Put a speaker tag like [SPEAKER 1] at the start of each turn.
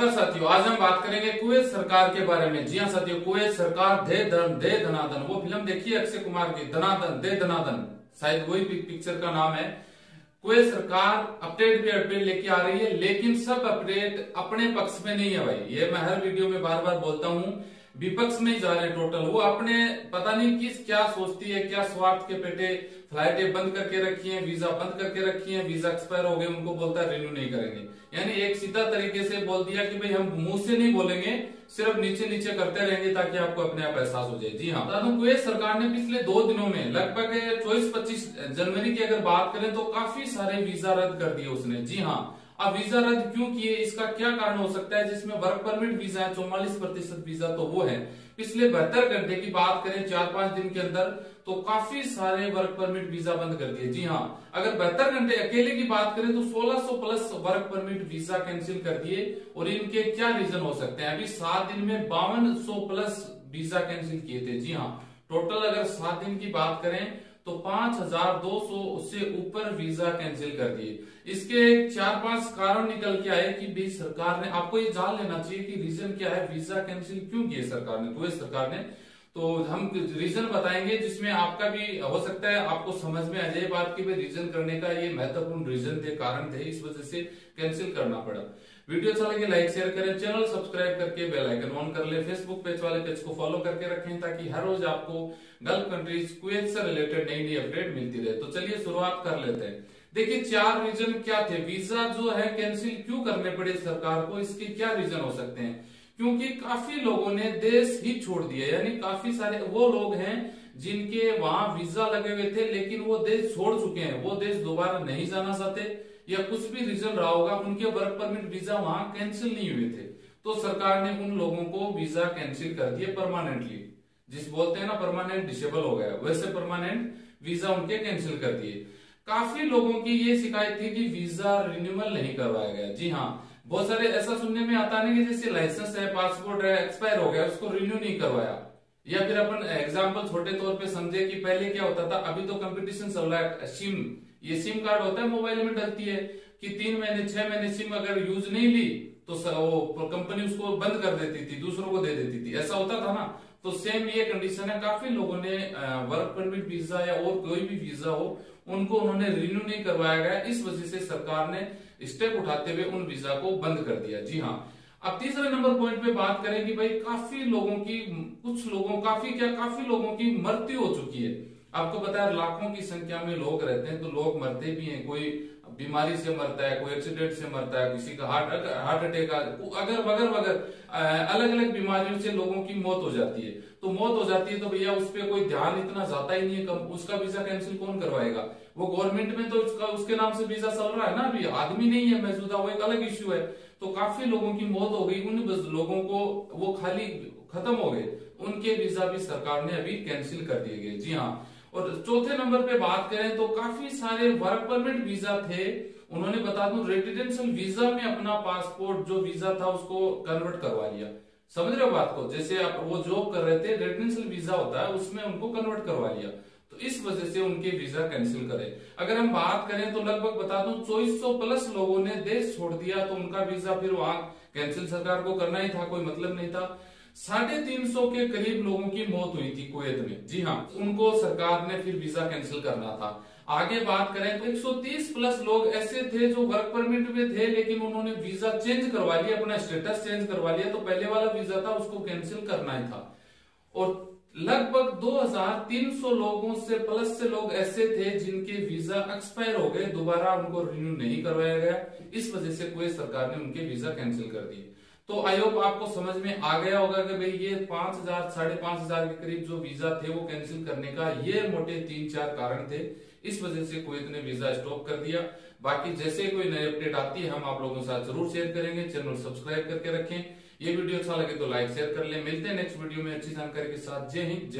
[SPEAKER 1] नमस्कार साथियों, आज हम बात करेंगे कुवैत सरकार के बारे में। जी हाँ साथियों कुवैत सरकार, दे धन, दे धनाधन। वो फ़िल्म देखिए अक्षय कुमार की, धनाधन, दे धनाधन। शायद वही पिक्चर का नाम है। कुवैत सरकार अपडेट भी अपडेट लेके आ रही है, लेकिन सब अपडेट अपने पक्ष में नहीं है भाई। ये मैं हर वीडियो में बार बार बोलता हूँ विपक्ष में जा रहे टोटल वो अपने, पता नहीं किस, क्या सोचती है, क्या स्वार्थ के पेटे फ्लाइटें बंद करके रखी हैं, वीज़ा बंद करके रखी हैं, वीज़ा एक्सपायर हो गए, उनको बोलता है रिन्यू नहीं करेंगे। यानी एक सीधा तरीके से बोल दिया कि भाई हम मुँह से नहीं बोलेंगे, सिर्फ़ नीचे नीचे करते रहेंगे ताकि आपको अपने आप एहसास हो जाए। जी हाँ। बता कुवैत सरकार ने पिछले दो दिनों में, लगभग चौबीस पच्चीस जनवरी की अगर बात करें तो काफ़ी सारे वीज़ा रद्द कर दिए उसने। जी हाँ। अब वीज़ा रद्द क्यों किए? इसका क्या कारण हो सकता है जिसमें वर्क परमिट वीज़ा है, चौवालीस प्रतिशत वीज़ा तो वो है। पिछले बहत्तर घंटे की बात करें, चार पाँच दिन के अंदर तो काफ़ी सारे वर्क परमिट वीज़ा बंद कर दिए। जी हाँ अगर बहत्तर घंटे अकेले की बात करें तो 1600 plus work permit visa cancel कर दिए, और इनके क्या रीजन हो सकते हैं? अभी सात दिन में बावन प्लस वीज़ा कैंसिल किए थे। जी हाँ टोटल अगर सात दिन की बात करें तो पाँच हज़ार दो सौ उससे ऊपर वीज़ा कैंसिल कर दिए। इसके चार पाँच कारण निकल के आए कि भी सरकार ने, आपको ये जान लेना चाहिए कि रीजन क्या है, वीज़ा कैंसिल क्यों किए सरकार ने? तो सरकार ने तो हम रीजन बताएँगे जिसमें आपका भी हो सकता है, आपको समझ में आ जाए बात की रीजन करने का ये महत्वपूर्ण रीजन थे कारण थे, इस वजह से कैंसिल करना पड़ा। वीडियो अच्छा लगे लाइक शेयर करें चैनल सब्सक्राइब करके बेल आइकन ऑन कर ले फेसबुक पेज वाले पेज को फॉलो करके रखें, ताकि हर रोज आपको गल्फ कंट्रीज़ कुवैत से रिलेटेड नई नई अपडेट मिलती रहे। तो चलिए शुरुआत कर लेते हैं। देखिए, चार रीजन क्या थे? वीज़ा जो है कैंसिल क्यों करने पड़े सरकार को? इसके क्या रीजन हो सकते हैं? क्योंकि काफ़ी लोगों ने देश ही छोड़ दिया। यानी काफ़ी सारे वो लोग हैं जिनके वहाँ वीज़ा लगे हुए थे, लेकिन वो देश छोड़ चुके हैं। वो देश दोबारा नहीं जाना चाहते या कुछ भी रीजन रहा होगा, उनके वर्क परमिट वीज़ा वहाँ कैंसिल नहीं हुए थे। तो सरकार ने उन लोगों को वीज़ा कैंसिल कर दिए परमानेंटली, जिस बोलते हैं ना परमानेंट डिसेबल हो गया। वैसे परमानेंट वीज़ा उनके कैंसिल कर दिए। काफ़ी लोगों की ये शिकायत थी कि वीज़ा रिन्यूअल नहीं करवाया गया। जी हाँ बहुत सारे ऐसा सुनने में आता नहीं कि जैसे लाइसेंस है पासपोर्ट है एक्सपायर हो गया, उसको रिन्यू नहीं करवाया। या फिर अपन एग्ज़ाम्पल छोटे तौर पे समझे कि पहले क्या होता था, अभी तो कंपटीशन चल रहा है सिम ये सिम कार्ड होता है मोबाइल में डलती है कि तीन महीने, छह महीने सिम अगर यूज़ नहीं ली तो वो कंपनी उसको बंद कर देती थी, दूसरों को दे देती थी। ऐसा होता था ना? तो सेम ये कंडीशन है। काफ़ी लोगों ने वर्क परमिट वीज़ा या और कोई भी वीज़ा हो उनको उन्होंने रिन्यू नहीं करवाया गया। इस वजह से सरकार ने स्टेप उठाते हुए उन वीज़ा को बंद कर दिया। जी हाँ। अब तीसरे नंबर पॉइंट पे बात करें कि भाई काफ़ी लोगों की, कुछ लोगों, काफ़ी क्या, काफ़ी लोगों की मृत्यु हो चुकी है। आपको पता है, लाखों की संख्या में लोग रहते हैं तो लोग मरते भी हैं। कोई बीमारी से मरता है, कोई एक्सीडेंट से मरता है, किसी का हार्ट हार्ट अटैक अगर वगर वगर अलग अलग बीमारियों से लोगों की मौत हो जाती है। तो मौत हो जाती है तो भैया उस पर कोई ध्यान इतना जाता ही नहीं है, कम, उसका वीज़ा कैंसिल कौन करवाएगा? वो गवर्नमेंट में तो उसका, उसके नाम से वीज़ा चल रहा है ना अभी, आदमी नहीं है मौजूदा वो एक अलग इश्यू है। तो काफ़ी लोगों की मौत हो गई, उन लोगों को वो खाली खत्म हो गए, उनके वीज़ा भी सरकार ने अभी कैंसिल कर दिए गए। जी हाँ और चौथे नंबर पे बात करें तो काफ़ी सारे वर्क परमिट वीज़ा थे। उन्होंने बता दू रेजिडेंशियल वीज़ा में अपना पासपोर्ट जो वीज़ा था, उसको कन्वर्ट करवा लिया। समझ रहे हो बात को? जैसे आप वो जॉब कर रहे थे रेजिडेंशियल वीज़ा होता है, उसमें उनको कन्वर्ट करवा लिया। तो इस वजह से उनके वीज़ा कैंसिल करे। अगर हम बात करें तो लगभग बता दू, चौबीस प्लस लोगों ने देश छोड़ दिया तो उनका वीज़ा फिर वहाँ कैंसिल सरकार को करना ही था, कोई मतलब नहीं था। साढ़े तीन सौ के करीब लोगों की मौत हुई थी कुवैत में। जी हाँ उनको सरकार ने फिर वीज़ा कैंसिल करना था। आगे बात करें तो 130 प्लस लोग ऐसे थे जो वर्क परमिट में थे, लेकिन उन्होंने वीज़ा चेंज करवा लिया, अपना स्टेटस चेंज करवा लिया तो पहले वाला वीज़ा था, उसको कैंसिल करना ही था। और लगभग 2300 लोगों से प्लस से लोग ऐसे थे जिनके वीज़ा एक्सपायर हो गए, दोबारा उनको रिन्यू नहीं करवाया गया। इस वजह से कोई सरकार ने उनके वीज़ा कैंसिल कर दिए। तो आई होप आपको समझ में आ गया होगा कि भाई ये पाँच हज़ार, साढ़े पाँच हज़ार के करीब जो वीज़ा थे वो कैंसिल करने का ये मोटे तीन चार कारण थे। इस वजह से कुवैत ने वीज़ा स्टॉप कर दिया। बाकी जैसे कोई नई अपडेट आती है, हम आप लोगों के साथ ज़रूर शेयर करेंगे। चैनल सब्सक्राइब करके रखें। ये वीडियो अच्छा लगे तो लाइक शेयर कर ले। मिलते हैं नेक्स्ट वीडियो में। अच्छी जानकारी के साथ। जय हिंद, जय